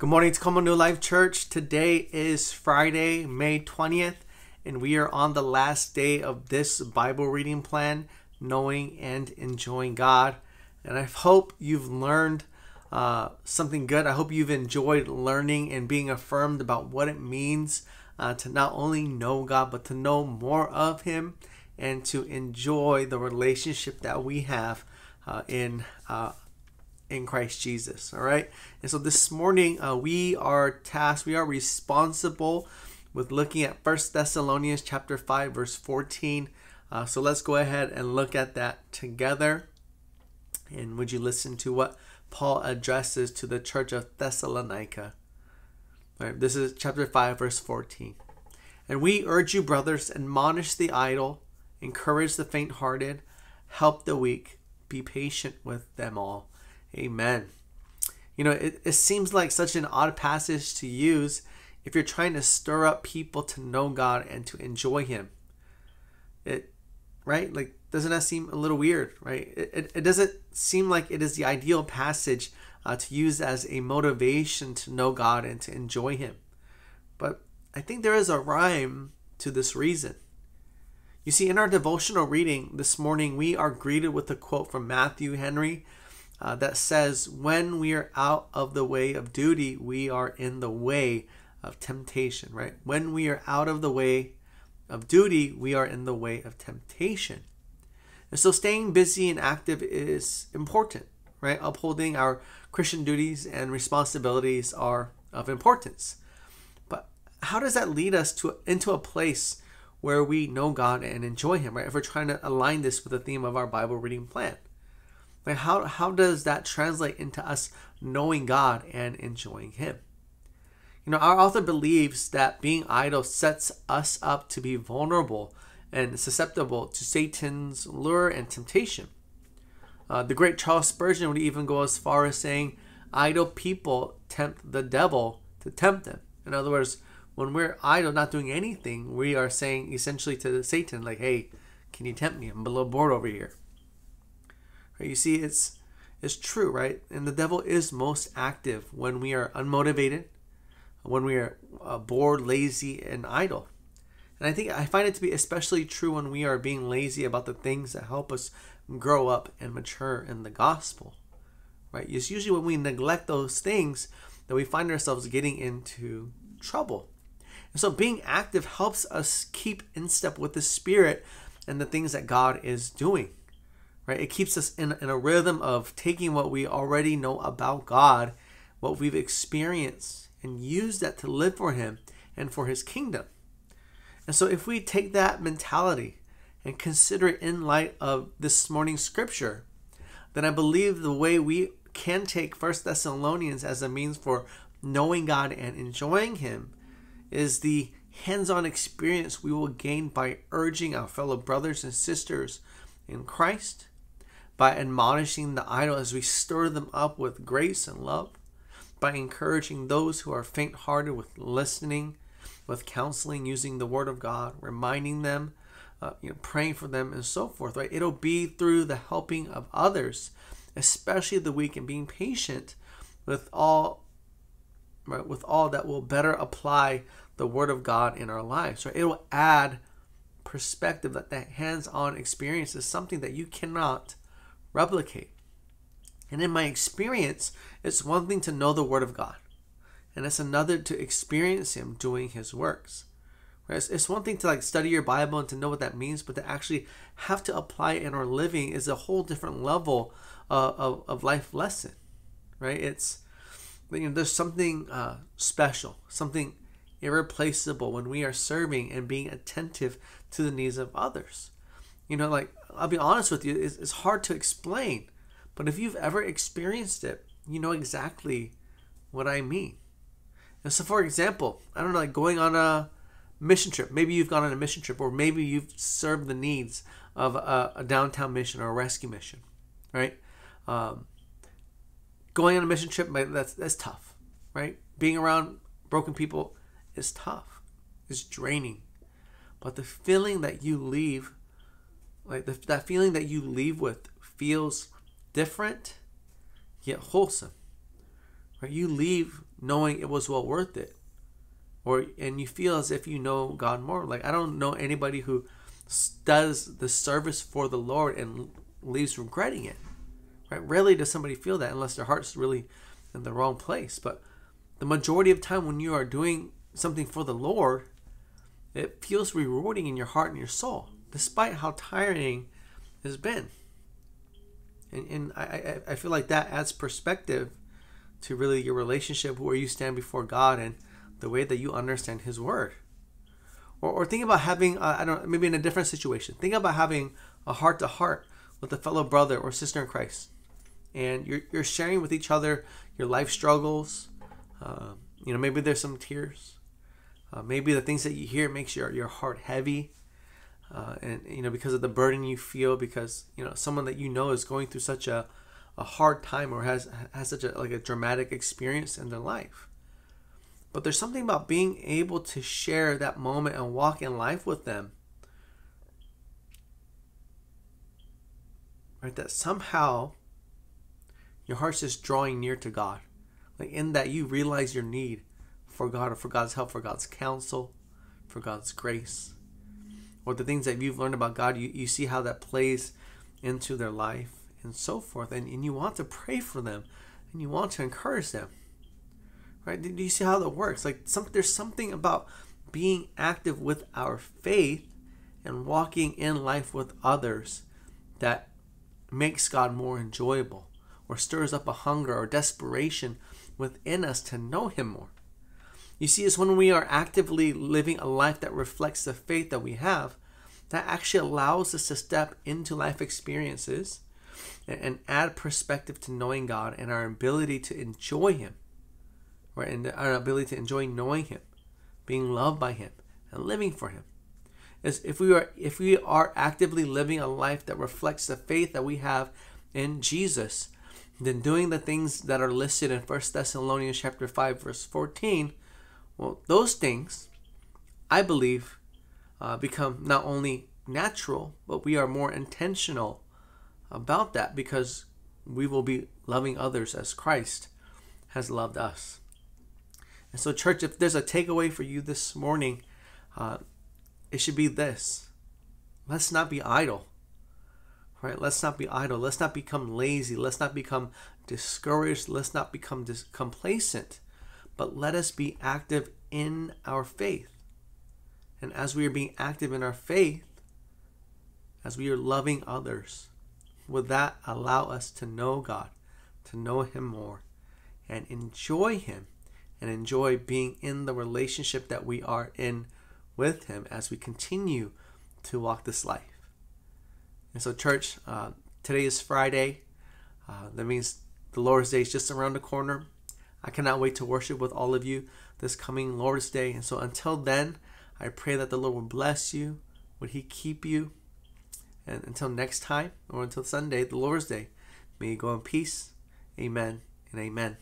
Good morning Tacoma New Life Church. Today is Friday, May 20th, and we are on the last day of this Bible reading plan, Knowing and Enjoying God. And I hope you've learned uh, something good. I hope you've enjoyed learning and being affirmed about what it means uh, to not only know God, but to know more of Him and to enjoy the relationship that we have uh, in uh, in Christ Jesus. All right. And so this morning uh, we are tasked, we are responsible with looking at First Thessalonians chapter 5 verse 14. Uh, so let's go ahead and look at that together. And would you listen to what Paul addresses to the church of Thessalonica? All right, this is chapter 5 verse 14. And we urge you brothers admonish the idle, encourage the faint-hearted, help the weak, be patient with them all. Amen. You know, it, it seems like such an odd passage to use if you're trying to stir up people to know God and to enjoy Him. It, right? Like, doesn't that seem a little weird, right? It, it, it doesn't seem like it is the ideal passage uh, to use as a motivation to know God and to enjoy Him. But I think there is a rhyme to this reason. You see, in our devotional reading this morning, we are greeted with a quote from Matthew Henry uh, that says, When we are out of the way of duty, we are in the way of temptation, right? When we are out of the way of duty, we are in the way of temptation. And so staying busy and active is important, right? Upholding our Christian duties and responsibilities are of importance. But how does that lead us to into a place where we know God and enjoy Him, right? If we're trying to align this with the theme of our Bible reading plan. How how does that translate into us knowing God and enjoying Him? You know, our author believes that being idle sets us up to be vulnerable and susceptible to Satan's lure and temptation. Uh, the great Charles Spurgeon would even go as far as saying, idle people tempt the devil to tempt them. In other words, when we're idle, not doing anything, we are saying essentially to Satan, like, hey, can you tempt me? I'm a little bored over here. Right? You see, it's it's true, right? And the devil is most active when we are unmotivated, when we are uh, bored, lazy, and idle. And I think I find it to be especially true when we are being lazy about the things that help us grow up and mature in the gospel. Right? It's usually when we neglect those things that we find ourselves getting into trouble. And so being active helps us keep in step with the Spirit and the things that God is doing right? It keeps us in, in a rhythm of taking what we already know about God, what we've experienced, and use that to live for Him and for His kingdom. And so, if we take that mentality and consider it in light of this morning's scripture, then I believe the way we can take First Thessalonians as a means for knowing God and enjoying Him is the hands on experience we will gain by urging our fellow brothers and sisters in Christ by admonishing the idle as we stir them up with grace and love, by encouraging those who are faint hearted with listening, with counseling, using the Word of God, reminding them, uh, you know, praying for them, and so forth. Right? It'll be through the helping of others, especially the weak, and being patient with all, right, with all that will better apply the Word of God in our lives. Right? It will add perspective that that hands-on experience is something that you cannot replicate. And in my experience, it's one thing to know the Word of God, and it's another to experience Him doing His works. It's, it's one thing to like study your Bible and to know what that means, but to actually have to apply it in our living is a whole different level of, of life lesson. Right? It's you know there's something uh, special, something irreplaceable when we are serving and being attentive to the needs of others. You know, like I'll be honest with you, it's, it's hard to explain. But if you've ever experienced it, you know exactly what I mean. And so, for example, I don't know, like going on a mission trip. Maybe you've gone on a mission trip, or maybe you've served the needs of a, a downtown mission or a rescue mission, right? Um, going on a mission trip, that's that's tough, right? Being around broken people is tough. It's draining, but the feeling that you leave like the, that feeling that you leave with feels different yet wholesome Right? You leave knowing it was well worth it. Or and you feel as if you know God more. Like I don't know anybody who does the service for the Lord and leaves regretting it. Right? Rarely does somebody feel that unless their heart's really in the wrong place. But the majority of time when you are doing something for the Lord, it feels rewarding in your heart and your soul, despite how tiring it's been. And, and I, I feel like that adds perspective to really your relationship where you stand before God and the way that you understand His Word. Or, or think about having, uh, I don't maybe in a different situation, think about having a heart to heart with a fellow brother or sister in Christ. And you're, you're sharing with each other your life struggles. Uh, you know, maybe there's some tears. Uh, maybe the things that you hear makes your, your heart heavy. Uh, and you know because of the burden you feel because you know someone that you know is going through such a, a hard time or has has such a like a dramatic experience in their life. But there's something about being able to share that moment and walk in life with them. Right that somehow your heart's just drawing near to god. Like in that you realize your need for god or for god's help for god's counsel for god's grace or the things that you've learned about God, you, you see how that plays into their life and so forth. And, and you want to pray for them and you want to encourage them. Right? Do you see how that works? Like some, there's something about being active with our faith and walking in life with others that makes God more enjoyable or stirs up a hunger or desperation within us to know Him more. You see, it's when we are actively living a life that reflects the faith that we have that actually allows us to step into life experiences and add perspective to knowing God and our ability to enjoy Him, right? And our ability to enjoy knowing Him, being loved by Him, and living for Him. Is if we are if we are actively living a life that reflects the faith that we have in Jesus, then doing the things that are listed in 1 Thessalonians chapter 5 verse 14 well, those things, I believe, uh, become not only natural, but we are more intentional about that because we will be loving others as Christ has loved us. And so, church, if there's a takeaway for you this morning, uh, it should be this let's not be idle. Right? Let's not be idle. Let's not become lazy. Let's not become discouraged. Let's not become dis- complacent but let us be active in our faith. And as we are being active in our faith, as we are loving others, will that allow us to know God, to know Him more, and enjoy Him, and enjoy being in the relationship that we are in with Him as we continue to walk this life. And so, church, uh, today is Friday. Uh, that means the Lord's Day is just around the corner. I cannot wait to worship with all of you this coming Lord's Day. And so until then, I pray that the Lord will bless you. Would He keep you? And until next time, or until Sunday, the Lord's Day, may you go in peace. Amen and amen.